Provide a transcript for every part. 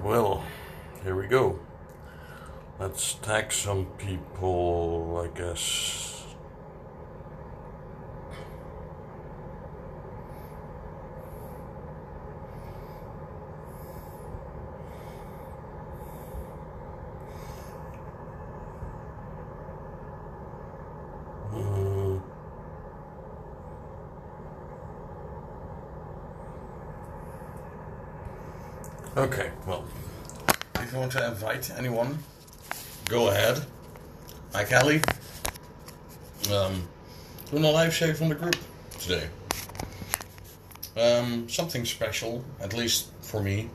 Well, here we go. Let's tag some people, I guess. Hmm. Okay, well, if you want to invite anyone, go ahead. Hi, Kelly. Um, doing a live show from the group today. Um, something special, at least for me.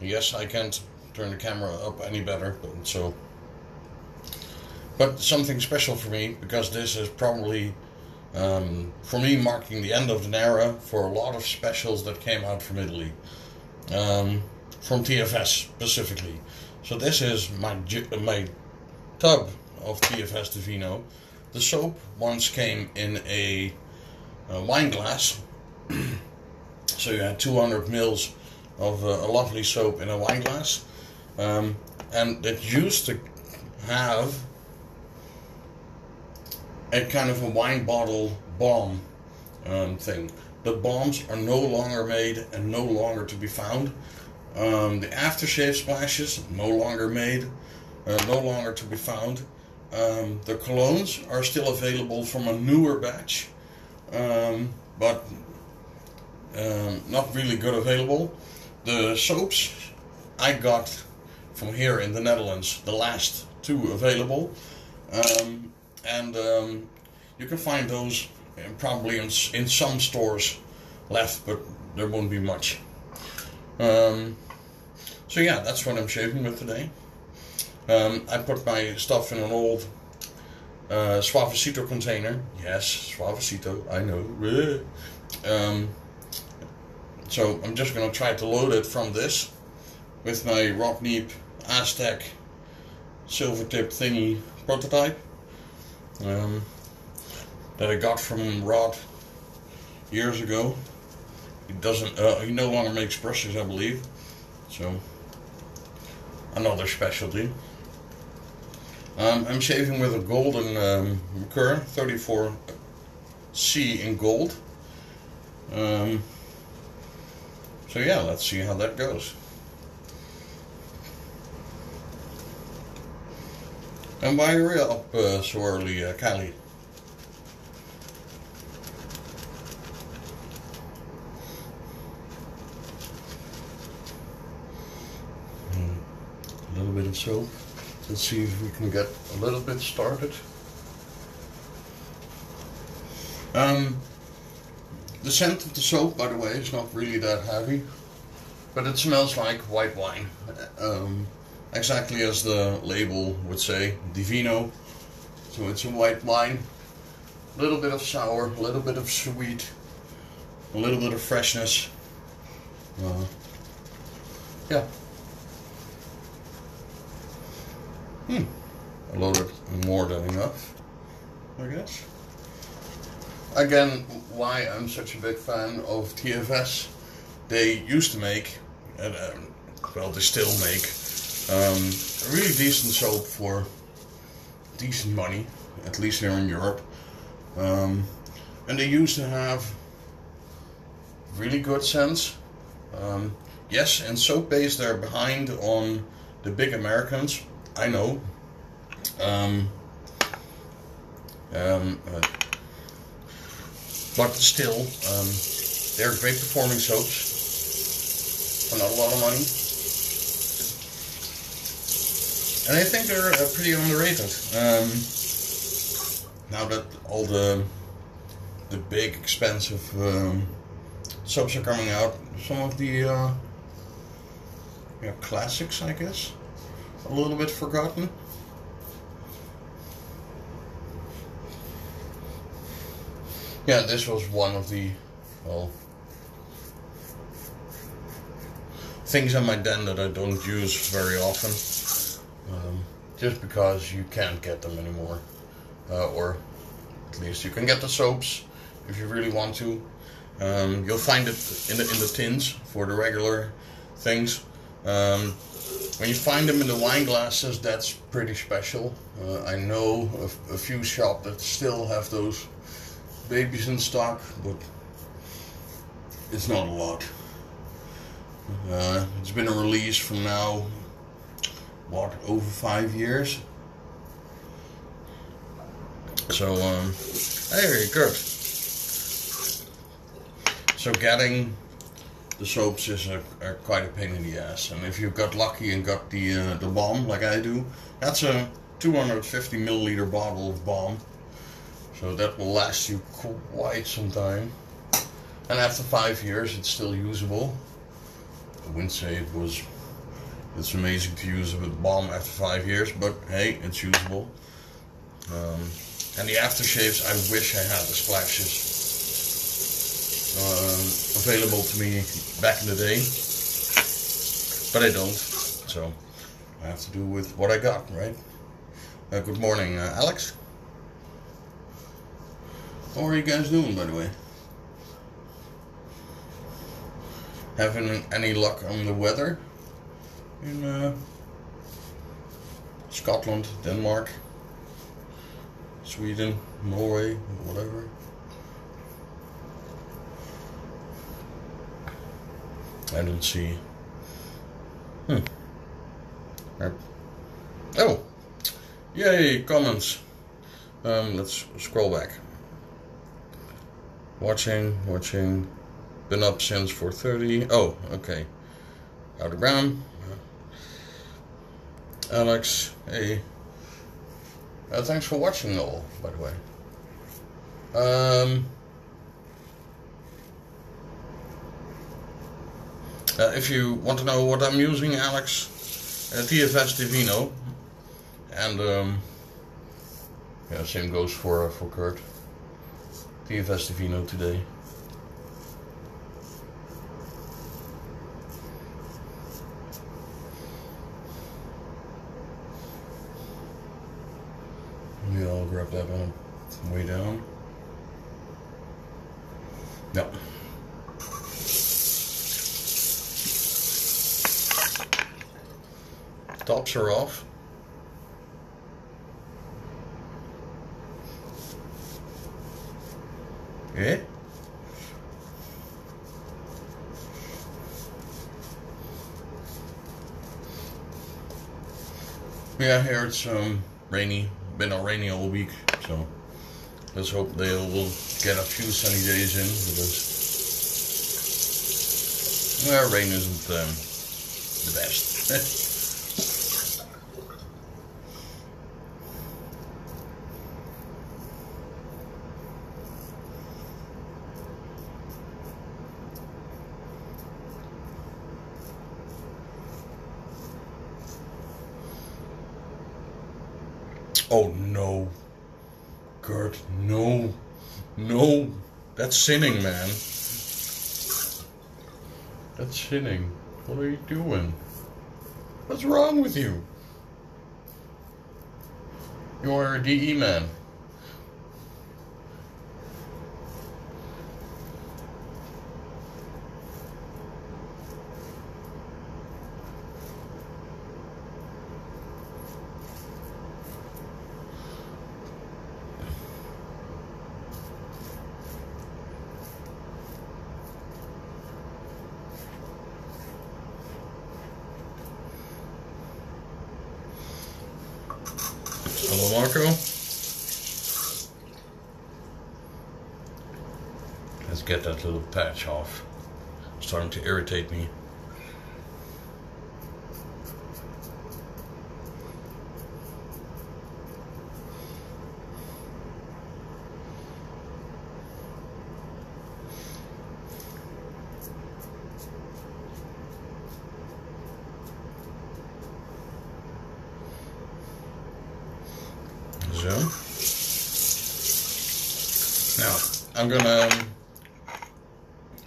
Yes, I can't turn the camera up any better, but so. But something special for me because this is probably, um, for me, marking the end of an era for a lot of specials that came out from Italy um, from TFS specifically. So this is my my tub of TFS Divino. The soap once came in a, a wine glass, so you had 200 mils of uh, a lovely soap in a wine glass, um, and it used to have a kind of a wine bottle balm um, thing. The balms are no longer made and no longer to be found. Um, the aftershave splashes no longer made, uh, no longer to be found. Um, the colognes are still available from a newer batch, um, but um, not really good available. The soaps I got from here in the Netherlands, the last two available, um, and um, you can find those and probably in, in some stores left, but there won't be much. Um, so yeah, that's what I'm shaving with today. Um, I put my stuff in an old uh, Suavecito container. Yes, Suavecito, I know. Um, so I'm just gonna try to load it from this with my Rod Neep Aztec silver tip thingy prototype. Um, that I got from Rod years ago. He doesn't. Uh, he no longer makes brushes, I believe. So another specialty. Um, I'm shaving with a golden um, Merkur 34C in gold. Um, so yeah, let's see how that goes. And why are you up uh, so early, uh? Bit of soap. Let's see if we can get a little bit started. Um, the scent of the soap, by the way, is not really that heavy, but it smells like white wine. Um, exactly as the label would say, Divino. So it's a white wine. A little bit of sour, a little bit of sweet, a little bit of freshness. Uh, yeah. Hmm. A little bit more than enough, I guess. Again, why I'm such a big fan of TFS. They used to make, and um, well, they still make, um, a really decent soap for decent money, at least here in Europe. Um, and they used to have really good scents. Um, yes, and soap base they're behind on the big Americans, I know. Um, um, uh, but still, um, they're great performing soaps for not a lot of money. And I think they're uh, pretty underrated. Um, now that all the the big expensive um, soaps are coming out, some of the uh, yeah, classics, I guess, a little bit forgotten. Yeah, this was one of the, well, things in my den that I don't use very often. Um, just because you can't get them anymore. Uh, or at least you can get the soaps if you really want to. Um, you'll find it in the, in the tins for the regular things. Um, when you find them in the wine glasses, that's pretty special. Uh, I know a, a few shops that still have those babies in stock, but it's not a lot. Uh, it's been a release from now, what, over five years? So, um, hey, good. So getting the soaps is a, a, quite a pain in the ass. And if you got lucky and got the uh, the balm like I do, that's a 250 milliliter bottle of balm. So that will last you quite some time. And after five years, it's still usable. I wouldn't say it was. It's amazing to use with balm after five years, but hey, it's usable. Um, and the aftershaves, I wish I had the splashes available to me back in the day, but I don't. So I have to do with what I got, right? Uh, good morning, uh, Alex. How are you guys doing, by the way? Having any luck on the weather in uh, Scotland, Denmark, Sweden, Norway, whatever? I don't see. Oh! Yay, comments. Um, let's scroll back. Watching, watching. Been up since 4.30. Oh, okay. Out of ground. Alex, hey. Uh, thanks for watching all, by the way. Um... Uh, if you want to know what I'm using, Alex, uh, TFS Divino, and um, yeah, same goes for uh, for Kurt. TFS Divino today. Yeah, I'll grab that one way down. Yep. Tops are off. Yeah. Yeah, here it's um rainy. Been all rainy all week, so let's hope they will get a few sunny days in because well, rain isn't um, the best. Oh no. Kurt, no. No. That's sinning, man. That's sinning. What are you doing? What's wrong with you? You're a DE man. Let's get that little patch off. It's starting to irritate me. Zo. Now, I'm gonna um,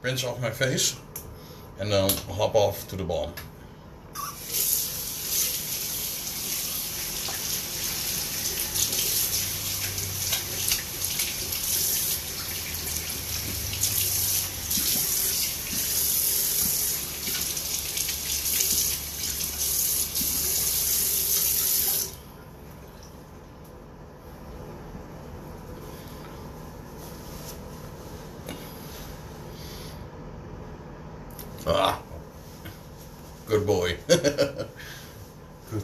rinse off my face and then hop off to the balm. Good boy. good boy.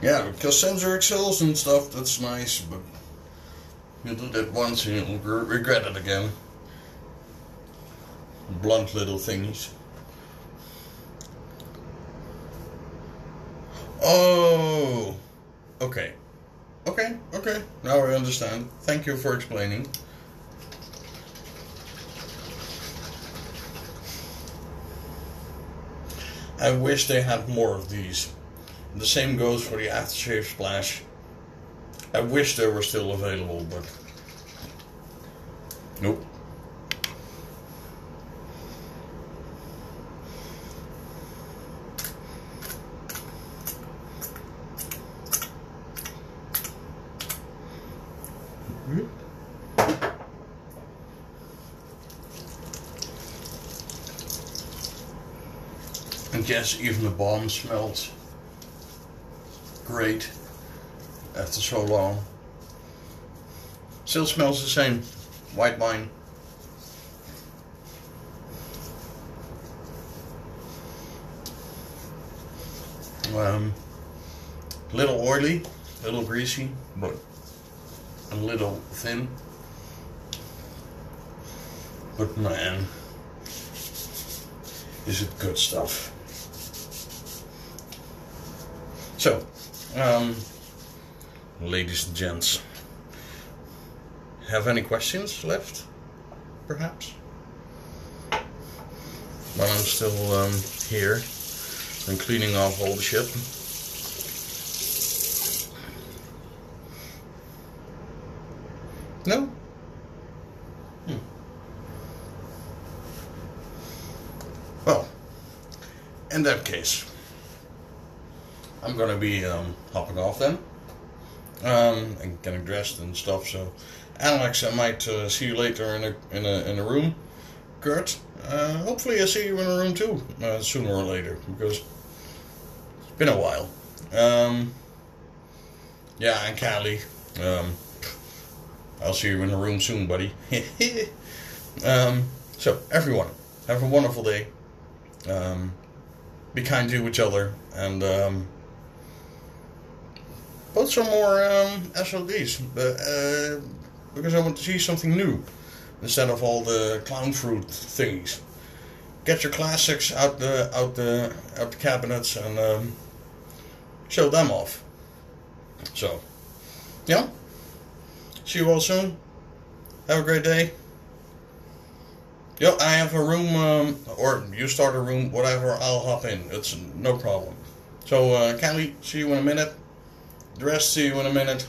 Yeah, because Sensor Excels and stuff, that's nice, but you do that once and you'll regret it again. Blunt little things. Oh, okay. Okay, okay. Now I understand. Thank you for explaining. I wish they had more of these. The same goes for the aftershave splash. I wish they were still available, but nope. Yes, even the balm smells great after so long. Still smells the same. White wine. Um, little oily, little greasy, but a little thin. But man, is it good stuff. So, um, ladies and gents, have any questions left? Perhaps? While I'm still um, here and cleaning off all the shit. No? Hmm. Well, in that case, I'm going to be um, hopping off then. Um, and getting dressed and stuff. So, Alex, I might uh, see you later in a in a in a room. Kurt, uh, hopefully I see you in a room too uh, sooner or later because it's been a while. Um, yeah, and Callie, um, I'll see you in a room soon, buddy. um, so everyone, have a wonderful day. Um, be kind to each other and. Some more um, SLDs, but, uh, because I want to see something new instead of all the clown fruit things. Get your classics out the out the out the cabinets and um, show them off. So, yeah. See you all soon. Have a great day. Yep, I have a room, um, or you start a room, whatever, I'll hop in. It's no problem. So, uh, Callie, see you in a minute. The rest see you in a minute.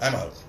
I'm out.